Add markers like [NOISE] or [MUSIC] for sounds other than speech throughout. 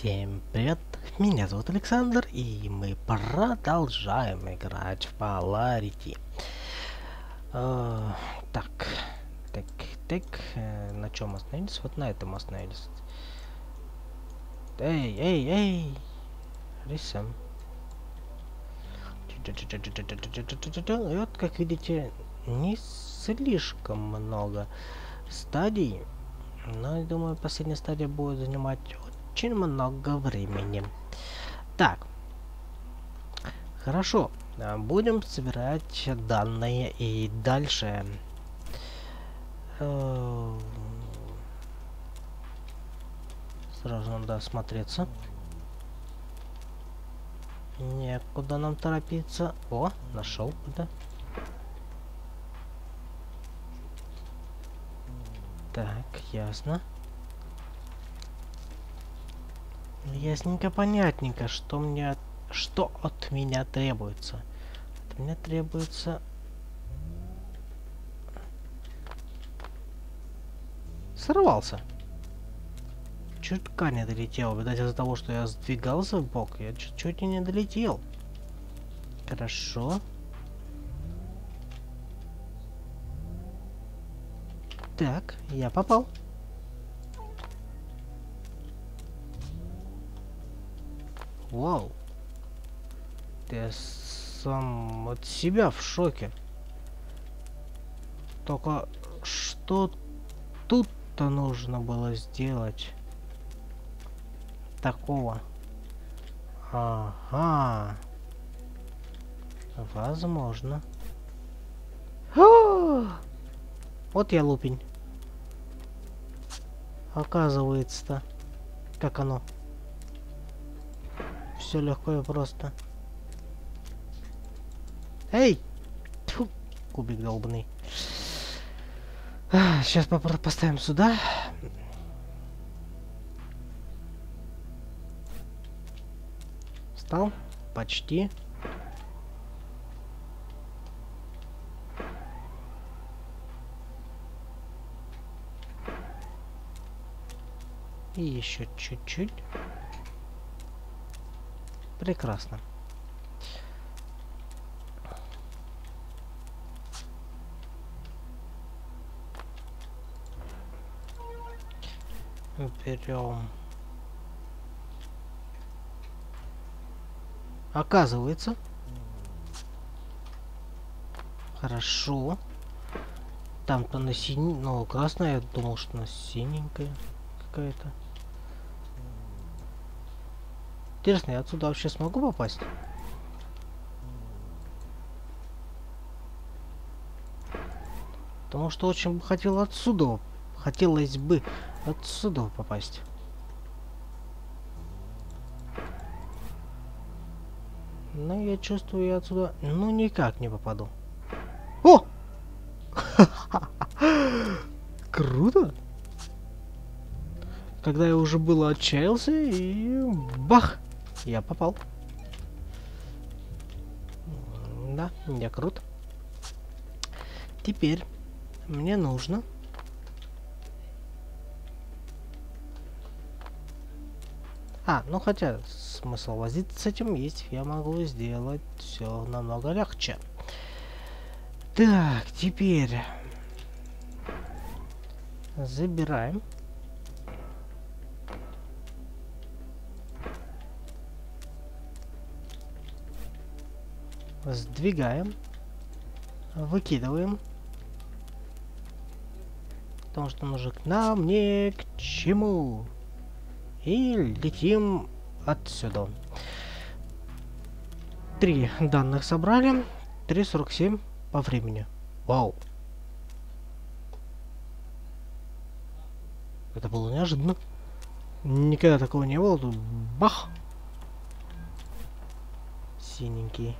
Всем привет, меня зовут Александр, и мы продолжаем играть в Polarity. Э, так, так, так, э, на чем остановились? Вот на этом остановились. Эй, эй, эй, рисом. И вот, как видите, не слишком много стадий. Но я думаю, последняя стадия будет занимать очень много времени. Так. Хорошо. А, будем собирать данные и дальше. Э, сразу надо осмотреться. Некуда нам торопиться. О, нашел, да? Так, ясно. Ясненько, понятненько, что мне... Что от меня требуется? От меня требуется... Сорвался. Чутка не долетел. Видать, из-за того, что я сдвигался в бок, я чуть-чуть и не долетел. Хорошо. Так, я попал. Вау. Я сам от себя в шоке. Только что тут-то нужно было сделать? Такого. Ага. Возможно. Вот я лупень. Оказывается-то, как оно. Все легко и просто. Эй! Тьфу, кубик долбанный. Сейчас поставим сюда. Встал? Почти. И еще чуть-чуть. Прекрасно. Берем. Оказывается. Хорошо. Там-то на синий, но красная, я думал, что на синенькая какая-то. Интересно, я отсюда вообще смогу попасть? Потому что очень хотел отсюда, хотелось бы отсюда попасть. Но я чувствую, я отсюда, ну, никак не попаду. О! [LAUGHS] Круто! Когда я уже было отчаялся, и бах! Я попал. Да, я крут. Теперь мне нужно... А, ну хотя смысл возиться с этим есть, я могу сделать все намного легче. Так, теперь забираем. Сдвигаем. Выкидываем. Потому что ножик нам не к чему. И летим отсюда. Три данных собрали. 3.47 по времени. Вау. Это было неожиданно. Никогда такого не было. Тут бах. Синенький.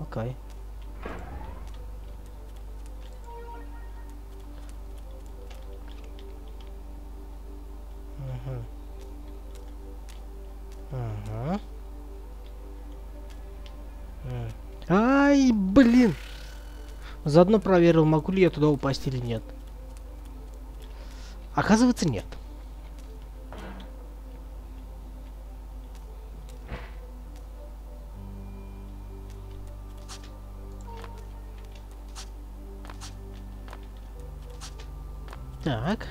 Окей. Угу. Ага. Ай, блин! Заодно проверил, могу ли я туда упасть или нет. Оказывается, нет. Так.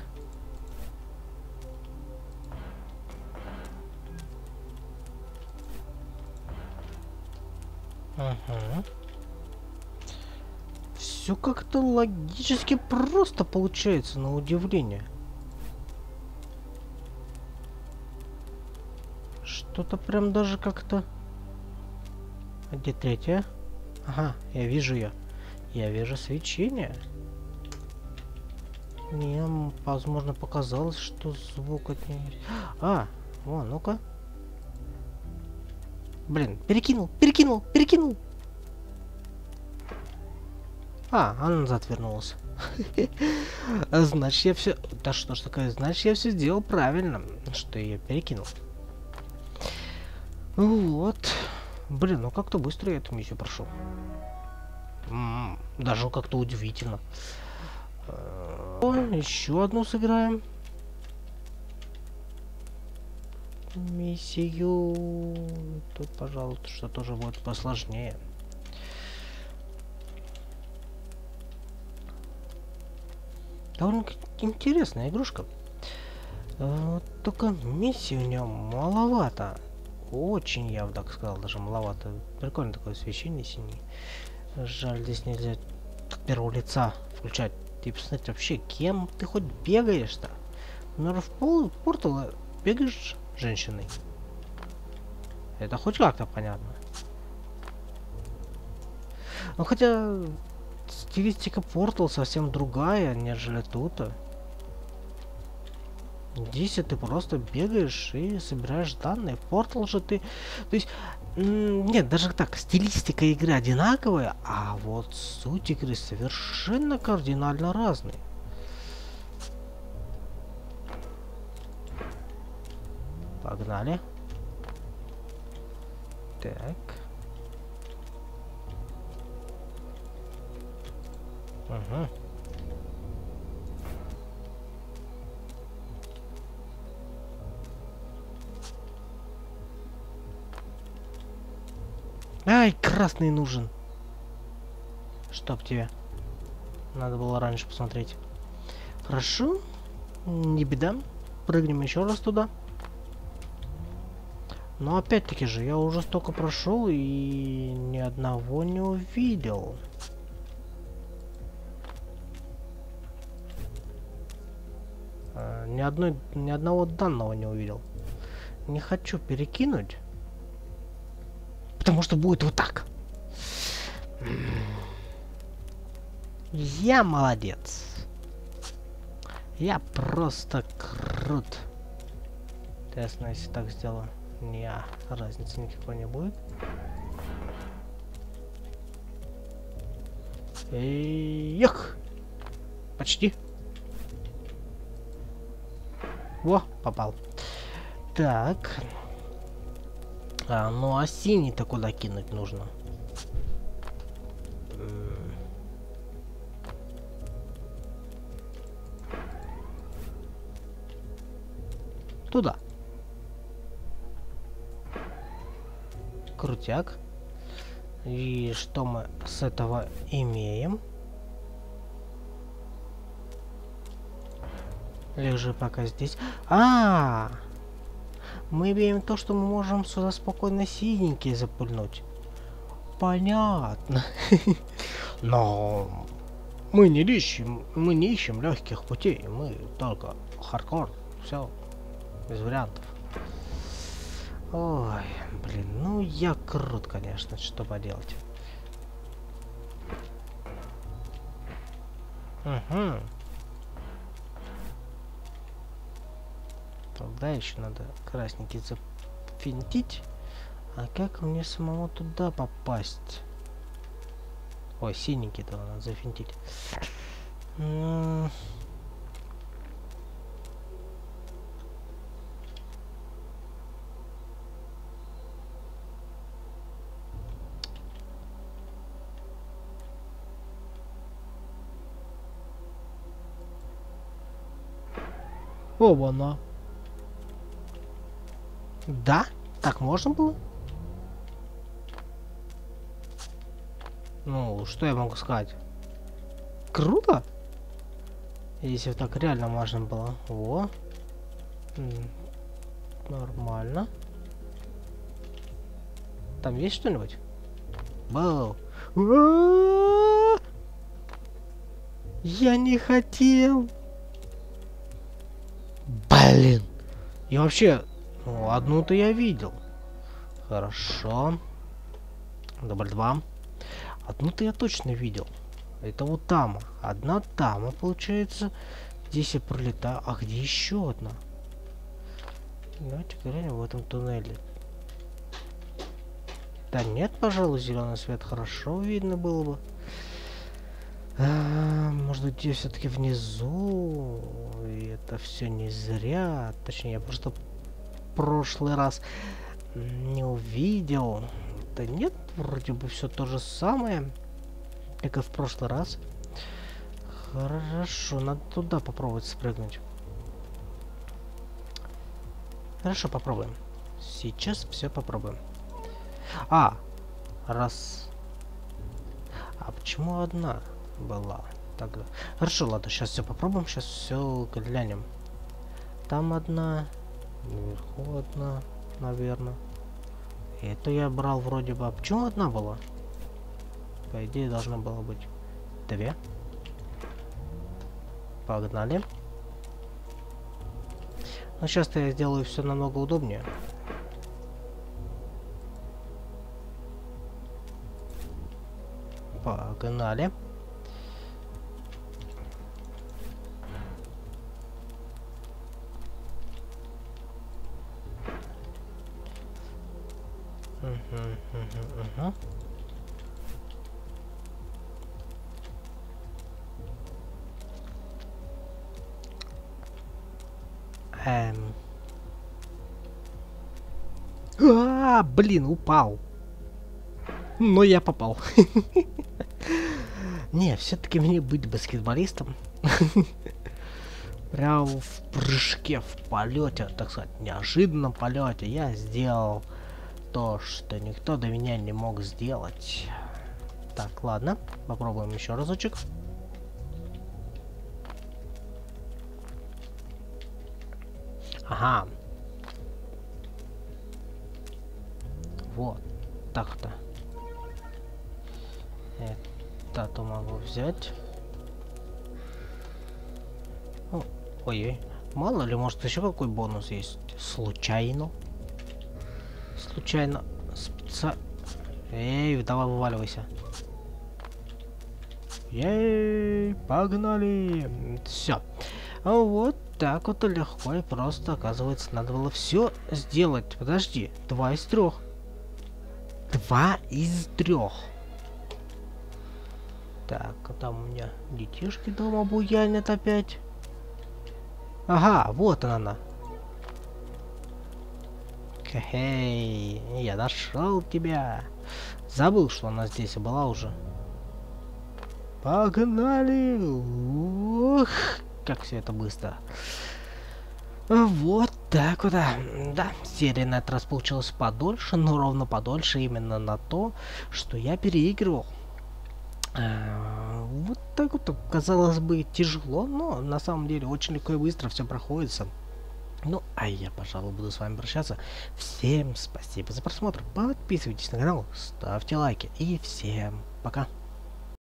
Угу. Все как-то логически просто получается, на удивление. Что-то прям даже как-то... А где третья? Ага, я вижу ее. Я вижу свечение. Мне, возможно, показалось, что звук от нее... А, вон, ну-ка. Блин, перекинул, перекинул, перекинул. А, она назад вернулась. [LAUGHS] Значит, я все... Да что ж такое? Значит, я все сделал правильно, что я перекинул. Вот. Блин, ну как-то быстро я эту миссию прошел. Даже как-то удивительно. О, еще одну сыграем. Миссию. Тут, пожалуйста, что тоже будет посложнее. Довольно интересная игрушка. Вот только миссии у нее маловато. Очень, я бы так сказал, даже маловато. Прикольно такое освещение синий. Жаль, здесь нельзя первого лица включать. Ты посмотри, вообще, кем ты хоть бегаешь-то? Ну, в пол портала бегаешь женщиной. Это хоть как-то понятно. Ну, хотя стилистика портал совсем другая, нежели тут. -то. Здесь ты просто бегаешь и собираешь данные. Портал же ты... То есть, нет, даже так, стилистика игры одинаковая, а вот суть игры совершенно кардинально разные. Погнали. Так. Угу. Ай, красный нужен. Чтоб тебе. Надо было раньше посмотреть. Хорошо. Не беда. Прыгнем еще раз туда. Но опять-таки же, я уже столько прошел и ни одного не увидел. А, ни одной, ни одного данного не увидел. Не хочу перекинуть. Потому что будет вот так. Я молодец. Я просто крут. Интересно, если так сделаю. Не, разницы никакой не будет. Эх! Почти. Во, попал. Так. А, ну а синий-то куда кинуть нужно? Туда. Крутяк. И что мы с этого имеем? Лежи пока здесь. А, -а, -а! Мы имеем то, что мы можем сюда спокойно синенькие запульнуть. Понятно. [LAUGHS] Но мы не ищем, мы не ищем легких путей, мы только хардкор, все, без вариантов. Ой, блин, ну я крут, конечно, что поделать. Угу. Тогда еще надо красненький зафинтить. А как мне самому туда попасть? Ой, синенький-то надо зафинтить. Оба-на. Да? Так можно было? Ну, что я могу сказать? Круто? Если так реально можно было. О. Нормально. Там есть что-нибудь? Вау. Я не хотел. Блин. И вообще, ну, одну-то я видел. Хорошо. Дубль два. Одну-то я точно видел. Это вот там. Одна там, получается. Здесь я пролетаю. А где еще одна? Давайте глянем в этом туннеле. Да нет, пожалуй, зеленый свет хорошо видно было бы. А, может быть, где все-таки внизу. И это все не зря. Точнее, я просто прошлый раз не увидел. Да нет, вроде бы все то же самое, как и в прошлый раз. Хорошо, надо туда попробовать спрыгнуть. Хорошо, попробуем. Сейчас все попробуем. А, раз. А почему одна была тогда? Хорошо, ладно, сейчас все попробуем, сейчас все глянем. Там одна, наверху одна, наверное. Это я брал вроде бы. А почему одна была? По идее, должна была быть две. Погнали. Но сейчас-то я сделаю все намного удобнее. Погнали. Эм... А, блин, упал. Но я попал. [LAUGHS] Не, все-таки мне быть баскетболистом. [LAUGHS] Прям в прыжке, в полете, так сказать, неожиданном полете я сделал то, что никто до меня не мог сделать. Так, ладно, попробуем еще разочек. Ага. Вот, так-то. Это-то могу взять. Ой-ой. Мало ли, может еще какой бонус есть? Случайно. Случайно. Спеца... Эй, давай вываливайся. Ей, погнали. Все. Вот так вот легко и просто, оказывается, надо было все сделать. Подожди, два из трех. Два из трех. Так, а там у меня детишки дома буянят опять. Ага, вот она. Хе-хей, я нашел тебя. Забыл, что она здесь была уже. Погнали! Ух! как все это быстро. Вот так вот, да. Серия на этот раз получилась подольше, но ровно подольше именно на то, что я переигрывал. А, вот так вот, казалось бы, тяжело, но на самом деле очень легко и быстро все проходится. Ну, а я, пожалуй, буду с вами прощаться. Всем спасибо за просмотр, подписывайтесь на канал, ставьте лайки и всем пока.